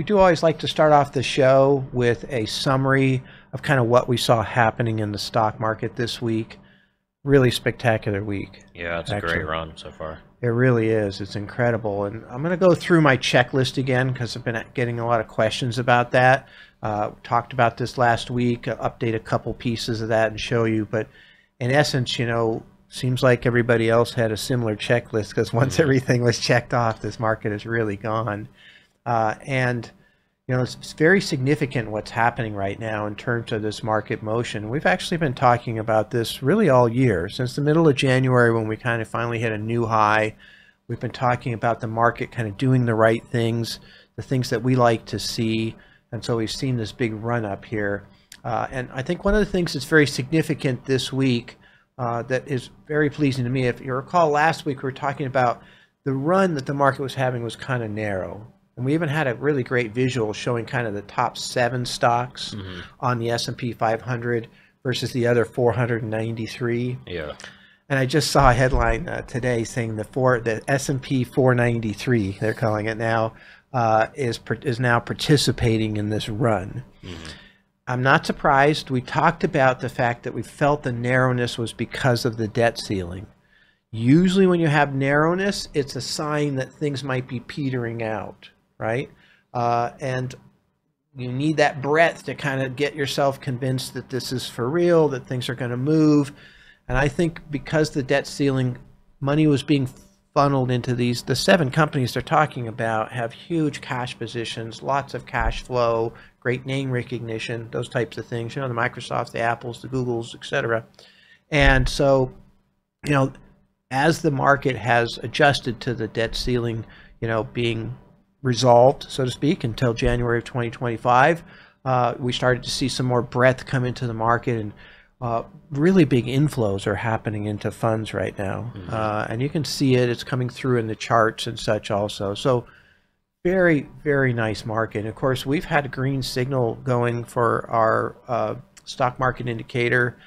We do always like to start off the show with a summary of kind of what we saw happening in the stock market this week. Really spectacular week. Yeah, it's a great run so far. It really is. It's incredible. And I'm going to go through my checklist again because I've been getting a lot of questions about that. Uh, talked about this last week, uh, update a couple pieces of that and show you. But in essence, you know, seems like everybody else had a similar checklist because once everything was checked off, this market is really gone. Uh, and you know, it's, it's very significant what's happening right now in terms of this market motion. We've actually been talking about this really all year since the middle of January when we kind of finally hit a new high. We've been talking about the market kind of doing the right things, the things that we like to see. And so we've seen this big run up here. Uh, and I think one of the things that's very significant this week uh, that is very pleasing to me, if you recall last week we were talking about the run that the market was having was kind of narrow. And we even had a really great visual showing kind of the top seven stocks on the S&P 500 versus the other 493. Yeah. And I just saw a headline uh, today saying the four the S&P 493 they're calling it now uh, is is now participating in this run. I'm not surprised. We talked about the fact that we felt the narrowness was because of the debt ceiling. Usually, when you have narrowness, it's a sign that things might be petering out, right? Uh, and you need that breadth to kind of get yourself convinced that this is for real, that things are going to move. And I think because the debt ceiling money was being funneled into these, the seven companies they're talking about have huge cash positions, lots of cash flow, great name recognition, those types of things. You know, the Microsofts, the Apples, the Googles, etc. And so, you know, as the market has adjusted to the debt ceiling, you know, being resolved, so to speak, until January of 2025, uh, we started to see some more breadth come into the market and uh, really big inflows are happening into funds right now. Uh, and you can see it, it's coming through in the charts and such also. So, very, very nice market. And of course, we've had a green signal going for our uh, stock market indicator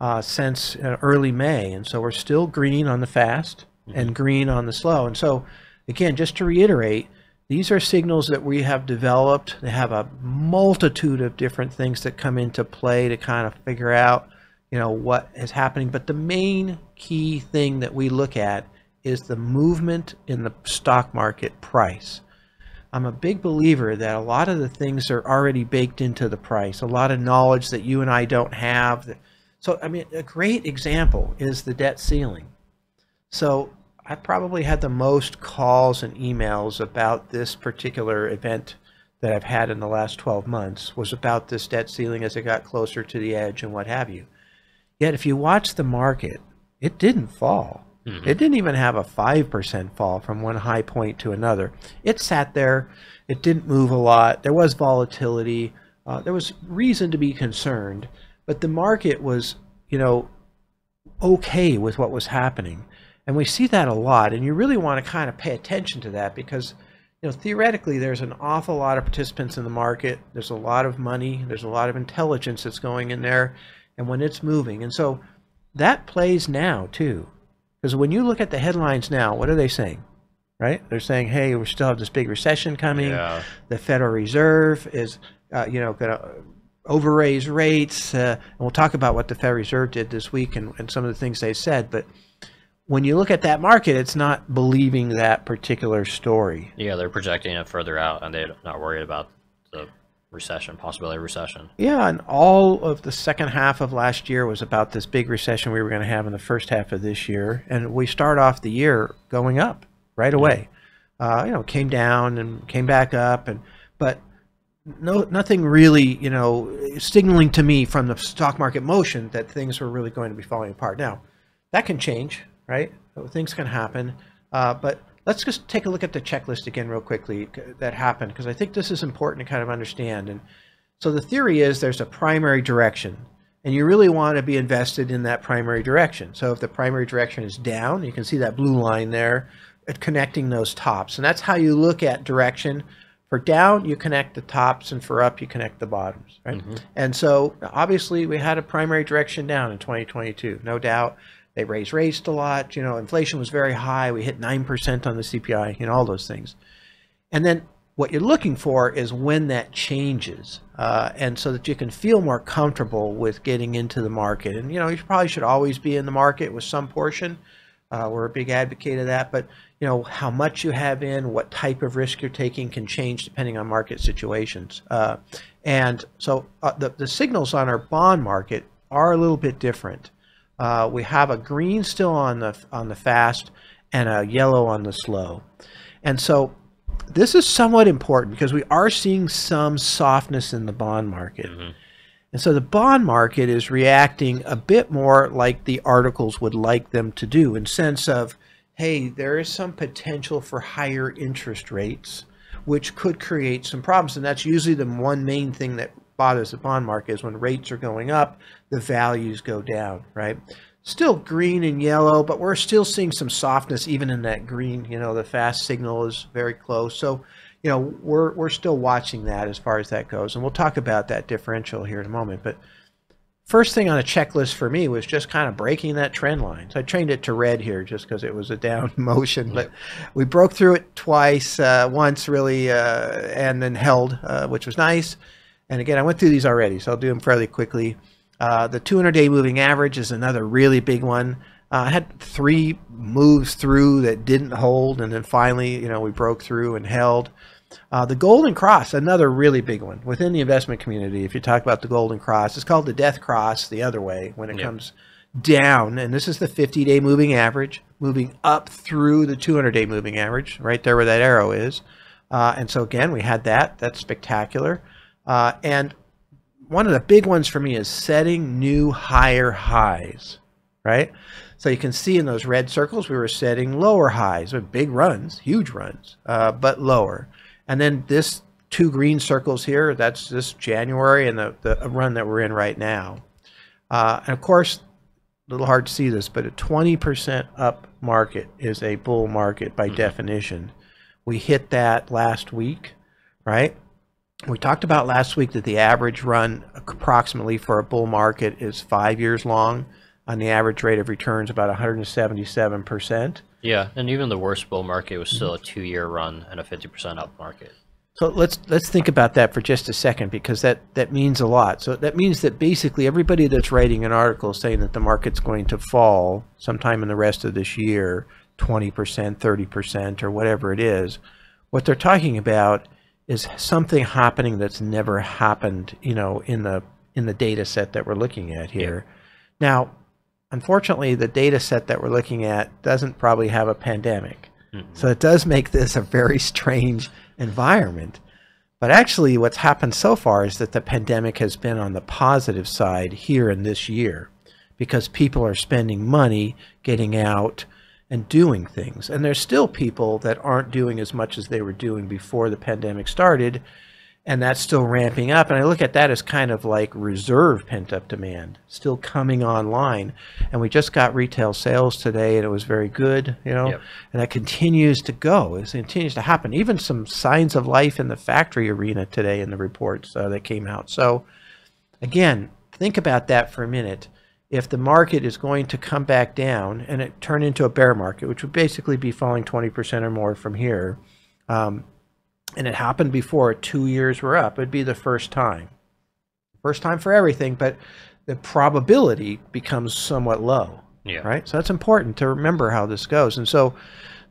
uh, since uh, early May. And so we're still green on the fast and green on the slow. And so, again, just to reiterate, these are signals that we have developed. They have a multitude of different things that come into play to kind of figure out, you know, what is happening. But the main key thing that we look at is the movement in the stock market price. I'm a big believer that a lot of the things are already baked into the price, a lot of knowledge that you and I don't have. So, I mean, a great example is the debt ceiling. So, I probably had the most calls and emails about this particular event that I've had in the last 12 months was about this debt ceiling as it got closer to the edge and what have you. Yet, if you watch the market, it didn't fall. It didn't even have a 5% fall from one high point to another. It sat there. It didn't move a lot. There was volatility. Uh, there was reason to be concerned, but the market was, you know, okay with what was happening. And we see that a lot. And you really want to kind of pay attention to that because, you know, theoretically, there's an awful lot of participants in the market. There's a lot of money. There's a lot of intelligence that's going in there. And when it's moving. And so that plays now, too. Because when you look at the headlines now, what are they saying? Right? They're saying, hey, we still have this big recession coming. Yeah. The Federal Reserve is, uh, you know, going to overraise rates. Uh, and we'll talk about what the Federal Reserve did this week and, and some of the things they said. But when you look at that market, it's not believing that particular story. Yeah, they're projecting it further out, and they're not worried about the recession, possibility of recession. Yeah, and all of the second half of last year was about this big recession we were going to have in the first half of this year, and we start off the year going up right away. Uh, you know, came down and came back up, and but no, nothing really, you know, signaling to me from the stock market motion that things were really going to be falling apart. Now, that can change, right? Things can happen, uh, but let's just take a look at the checklist again real quickly that happened because I think this is important to kind of understand. And so the theory is there's a primary direction, and you really want to be invested in that primary direction. So if the primary direction is down, you can see that blue line there at connecting those tops, and that's how you look at direction. For down, you connect the tops, and for up, you connect the bottoms, right? And so obviously, we had a primary direction down in 2022, no doubt. They raised rates a lot. You know, inflation was very high. We hit nine percent on the CPI. Know, all those things. And then what you're looking for is when that changes, uh, and so that you can feel more comfortable with getting into the market. And you know, you probably should always be in the market with some portion. Uh, we're a big advocate of that, but you know how much you have in, what type of risk you're taking can change depending on market situations. Uh, and so uh, the the signals on our bond market are a little bit different. Uh, we have a green still on the on the fast and a yellow on the slow, and so this is somewhat important because we are seeing some softness in the bond market. Mm-hmm. And so the bond market is reacting a bit more like the articles would like them to do in sense of, hey, there is some potential for higher interest rates, which could create some problems. And that's usually the one main thing that bothers the bond market is when rates are going up, the values go down, right? still green and yellow, but we're still seeing some softness even in that green. You know, the fast signal is very close. So, you know, we're, we're still watching that as far as that goes. And we'll talk about that differential here in a moment. But first thing on a checklist for me was just kind of breaking that trend line. So I trained it to red here just because it was a down motion. But we broke through it twice, uh, once really, uh, and then held, uh, which was nice. And again, I went through these already, so I'll do them fairly quickly. Uh, the 200 day moving average is another really big one. Uh, I had three moves through that didn't hold, and then finally, you know, we broke through and held. Uh, the Golden Cross, another really big one within the investment community. If you talk about the Golden Cross, it's called the Death Cross the other way when it yep. comes down. And this is the 50 day moving average, moving up through the 200 day moving average, right there where that arrow is. Uh, and so, again, we had that. That's spectacular. Uh, and one of the big ones for me is setting new higher highs, right? So you can see in those red circles, we were setting lower highs with big runs, huge runs, uh, but lower. And then this two green circles here, that's this January and the, the run that we're in right now. Uh, and of course, a little hard to see this, but a 20% up market is a bull market by mm -hmm. definition. We hit that last week, right? We talked about last week that the average run approximately for a bull market is five years long on the average rate of returns about 177%. Yeah, and even the worst bull market was still a two-year run and a 50% up market. So let's let's think about that for just a second because that that means a lot. So that means that basically everybody that's writing an article saying that the market's going to fall sometime in the rest of this year, 20%, 30% or whatever it is, what they're talking about is something happening that's never happened, you know, in the in the data set that we're looking at here. Yeah. Now, unfortunately, the data set that we're looking at doesn't probably have a pandemic. Mm-hmm. So it does make this a very strange environment. But actually, what's happened so far is that the pandemic has been on the positive side here in this year because people are spending money getting out and doing things. And there's still people that aren't doing as much as they were doing before the pandemic started, and that's still ramping up. And I look at that as kind of like reserve pent up demand, still coming online. And we just got retail sales today, and it was very good, you know, yep. and that continues to go. It continues to happen. Even some signs of life in the factory arena today in the reports uh, that came out. So, again, think about that for a minute if the market is going to come back down and it turn into a bear market, which would basically be falling 20% or more from here, um, and it happened before two years were up, it'd be the first time. First time for everything, but the probability becomes somewhat low. Yeah. Right. So that's important to remember how this goes. And so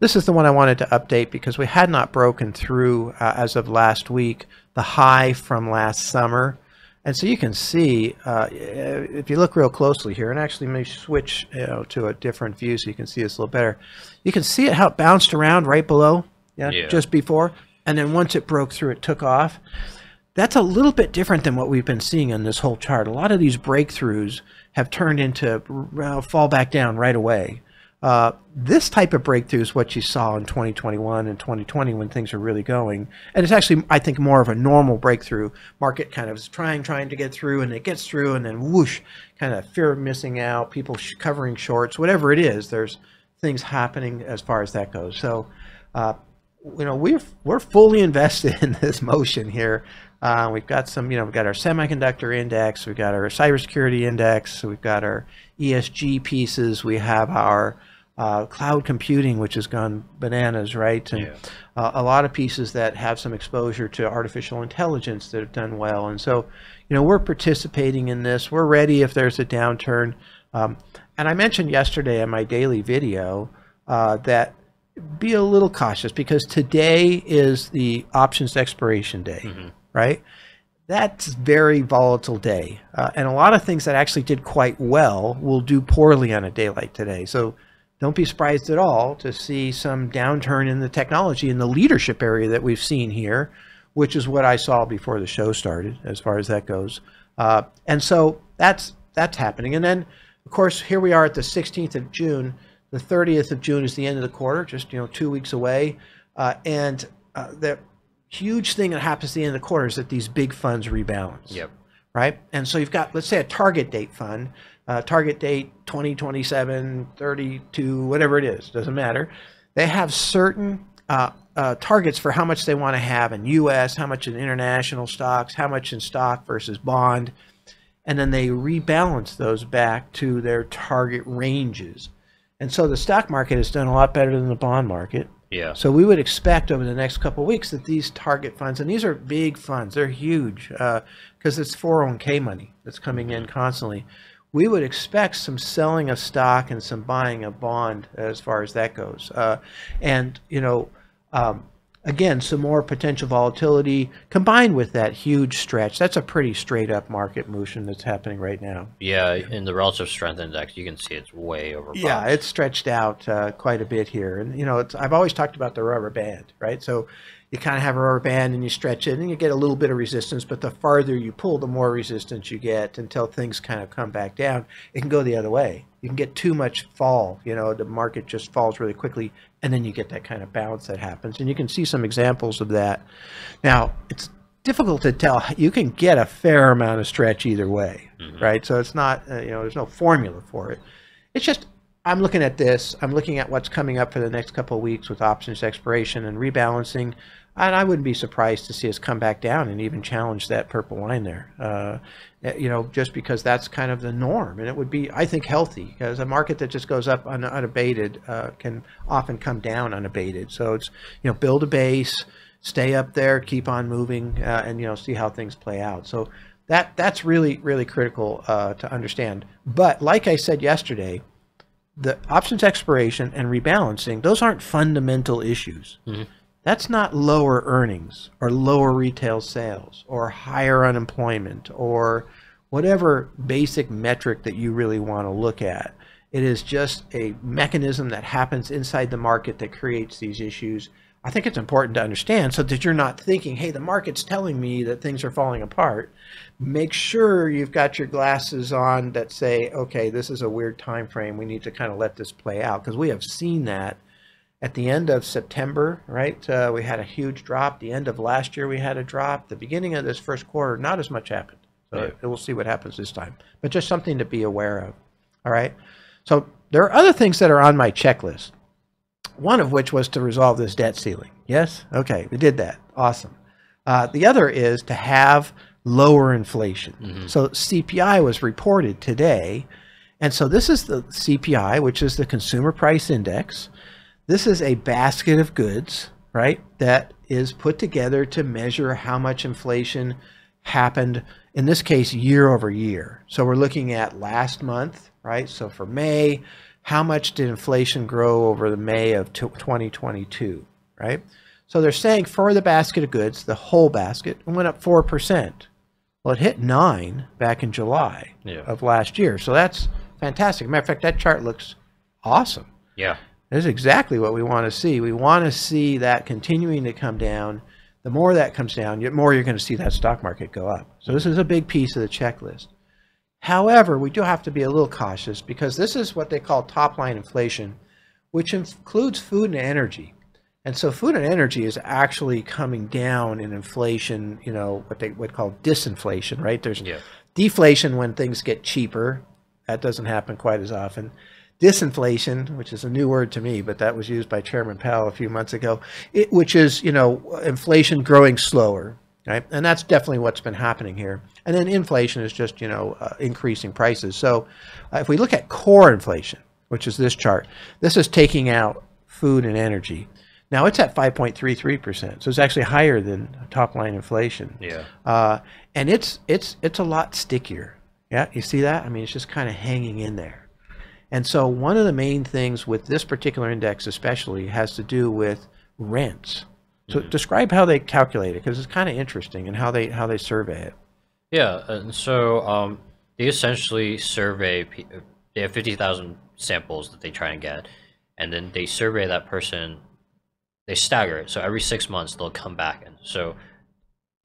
this is the one I wanted to update because we had not broken through uh, as of last week the high from last summer. And so you can see, uh, if you look real closely here, and actually maybe switch you know, to a different view so you can see this a little better. You can see it how it bounced around right below, yeah, yeah. just before, and then once it broke through, it took off. That's a little bit different than what we've been seeing on this whole chart. A lot of these breakthroughs have turned into uh, fall back down right away. Uh, this type of breakthrough is what you saw in 2021 and 2020 when things are really going. And it's actually, I think, more of a normal breakthrough. Market kind of is trying, trying to get through, and it gets through, and then whoosh, kind of fear of missing out, people covering shorts, whatever it is, there's things happening as far as that goes. So, uh, you know, we're, we're fully invested in this motion here. Uh, we've got some, you know, we've got our semiconductor index, we've got our cybersecurity index, we've got our ESG pieces, we have our uh, cloud computing, which has gone bananas, right? And Yeah. uh, a lot of pieces that have some exposure to artificial intelligence that have done well. And so, you know, we're participating in this. We're ready if there's a downturn. Um, and I mentioned yesterday in my daily video uh, that be a little cautious because today is the options expiration day, right? That's very volatile day, uh, and a lot of things that actually did quite well will do poorly on a day like today. So don't be surprised at all to see some downturn in the technology in the leadership area that we've seen here, which is what I saw before the show started, as far as that goes. Uh, and so that's that's happening. And then, of course, here we are at the 16th of June. The 30th of June is the end of the quarter, just you know two weeks away. Uh, and uh, the huge thing that happens at the end of the quarter is that these big funds rebalance Yep. right? And so you've got, let's say, a target date fund, uh, target date 2027, 32, whatever it is, doesn't matter. They have certain uh, uh, targets for how much they want to have in U.S., how much in international stocks, how much in stock versus bond, and then they rebalance those back to their target ranges. And so the stock market has done a lot better than the bond market. Yeah. So we would expect over the next couple of weeks that these target funds, and these are big funds, they're huge because it's 401k money that's coming in constantly. We would expect some selling of stock and some buying of bond as far as that goes. Uh, and, you know, um, again, some more potential volatility combined with that huge stretch. That's a pretty straight up market motion that's happening right now. Yeah, in the relative strength index, you can see it's way over. Yeah, it's stretched out uh, quite a bit here, and you know, it's, I've always talked about the rubber band, right? So you kind of have a rubber band and you stretch it, and you get a little bit of resistance, but the farther you pull, the more resistance you get until things kind of come back down. It can go the other way. You can get too much fall, you know, the market just falls really quickly, and then you get that kind of bounce that happens, and you can see some examples of that. Now, it's difficult to tell. You can get a fair amount of stretch either way, right? So it's not, uh, you know, there's no formula for it. It's just I'm looking at this. I'm looking at what's coming up for the next couple of weeks with options expiration and rebalancing, and I wouldn't be surprised to see us come back down and even challenge that purple line there. Uh, you know, just because that's kind of the norm, and it would be, I think, healthy because a market that just goes up un- unabated uh, can often come down unabated. So it's you know build a base, stay up there, keep on moving, uh, and you know see how things play out. So that that's really really critical uh, to understand. But like I said yesterday the options expiration and rebalancing, those aren't fundamental issues. Mm-hmm. That's not lower earnings or lower retail sales or higher unemployment or whatever basic metric that you really want to look at. It is just a mechanism that happens inside the market that creates these issues. I think it's important to understand so that you're not thinking, hey, the market's telling me that things are falling apart. Make sure you've got your glasses on that say, okay, this is a weird time frame. We need to kind of let this play out because we have seen that at the end of September, right? Uh, we had a huge drop. The end of last year, we had a drop. The beginning of this first quarter, not as much happened. So we'll see what happens this time. But just something to be aware of. All right. So there are other things that are on my checklist. One of which was to resolve this debt ceiling. Yes. Okay, we did that. Awesome. Uh, the other is to have lower inflation. So CPI was reported today, and so this is the CPI, which is the Consumer Price Index. This is a basket of goods, right, that is put together to measure how much inflation happened, in this case, year over year. So we're looking at last month, right? So for May, how much did inflation grow over the May of 2022, right? So they're saying for the basket of goods, the whole basket, it went up 4%. Well, it hit 9 back in July Yeah. of last year. So that's fantastic. Matter of fact, that chart looks awesome. Yeah. That's exactly what we want to see. We want to see that continuing to come down. The more that comes down, the more you're going to see that stock market go up. So this is a big piece of the checklist. However, we do have to be a little cautious because this is what they call top line inflation, which includes food and energy. And so food and energy is actually coming down in inflation, you know, what they would call disinflation, right? There's Yeah. deflation when things get cheaper. That doesn't happen quite as often. Disinflation, which is a new word to me, but that was used by Chairman Powell a few months ago, it, which is, you know, inflation growing slower, right? And that's definitely what's been happening here. And then inflation is just, you know, uh, increasing prices. So uh, if we look at core inflation, which is this chart. This is taking out food and energy. Now it's at 5.33%, so it's actually higher than top line inflation. Yeah. Uh, and it's it's it's a lot stickier. Yeah, you see that? I mean, it's just kind of hanging in there. And so one of the main things with this particular index, especially, has to do with rents. So describe how they calculate it, because it's kind of interesting, and how they how they survey it. Yeah, and so um, they essentially survey. They have fifty thousand samples that they try and get, and then they survey that person. They stagger it, so every six months they'll come back, and so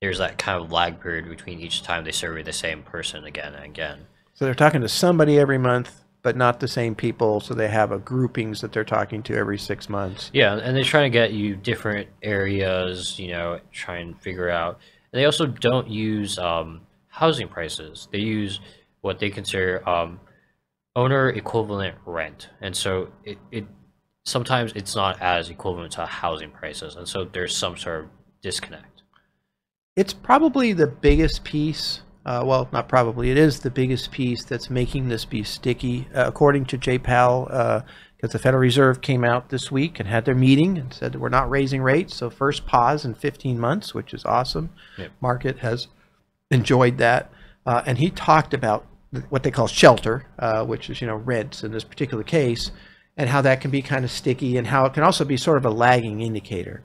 there's that kind of lag period between each time they survey the same person again and again. So they're talking to somebody every month, but not the same people. So they have a groupings that they're talking to every six months. Yeah, and they're trying to get you different areas, you know, try and figure out. And they also don't use um, housing prices. They use what they consider um, owner equivalent rent, and so it, it sometimes it's not as equivalent to housing prices, and so there's some sort of disconnect. It's probably the biggest piece. Uh, well, not probably. It is the biggest piece that's making this be sticky, uh, according to Jay Powell, because the Federal Reserve came out this week and had their meeting and said that we're not raising rates. So first pause in 15 months, which is awesome. Yep. Market has enjoyed that, uh, and he talked about what they call shelter, uh, which is you know rents in this particular case, and how that can be kind of sticky, and how it can also be sort of a lagging indicator.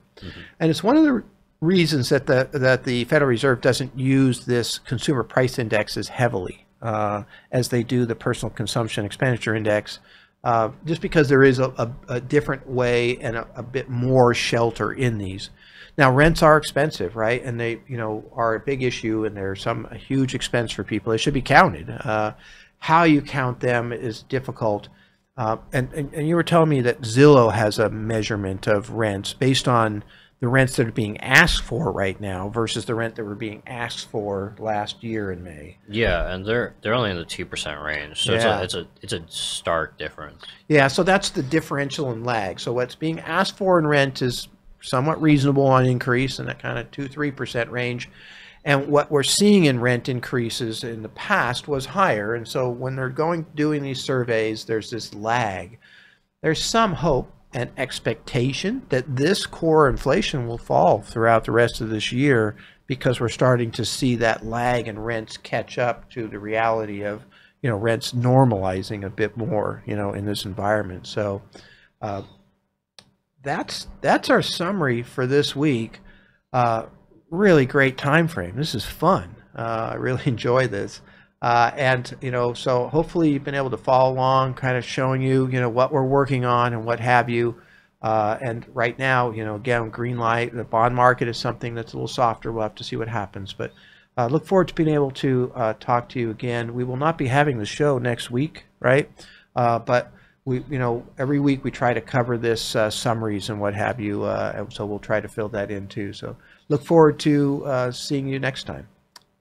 And it's one of the reasons that the that the Federal Reserve doesn't use this consumer price index as heavily uh, as they do the personal consumption expenditure index, uh, just because there is a, a, a different way and a, a bit more shelter in these. Now rents are expensive, right? And they you know are a big issue, and they're some a huge expense for people. They should be counted. Uh, how you count them is difficult. Uh, and, and, and you were telling me that Zillow has a measurement of rents based on the rents that are being asked for right now versus the rent that were being asked for last year in May. Yeah, and they're they're only in the two percent range, so Yeah. it's a it's a it's a stark difference. Yeah, so that's the differential in lag. So what's being asked for in rent is somewhat reasonable on increase in that kind of two three percent range, and what we're seeing in rent increases in the past was higher. And so when they're going doing these surveys, there's this lag. There's some hope and expectation that this core inflation will fall throughout the rest of this year because we're starting to see that lag in rents catch up to the reality of you know rents normalizing a bit more you know in this environment. So uh, that's that's our summary for this week. Uh, really great time frame this is fun. Uh, i really enjoy this uh, and you know so hopefully you've been able to follow along kind of showing you you know what we're working on and what have you. Uh, and right now you know again green light the bond market is something that's a little softer. We'll have to see what happens. But uh, look forward to being able to uh, talk to you again. We will not be having the show next week right? Uh, but we you know every week we try to cover this uh, summaries and what have you uh, so we'll try to fill that in too. So look forward to uh, seeing you next time